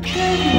Good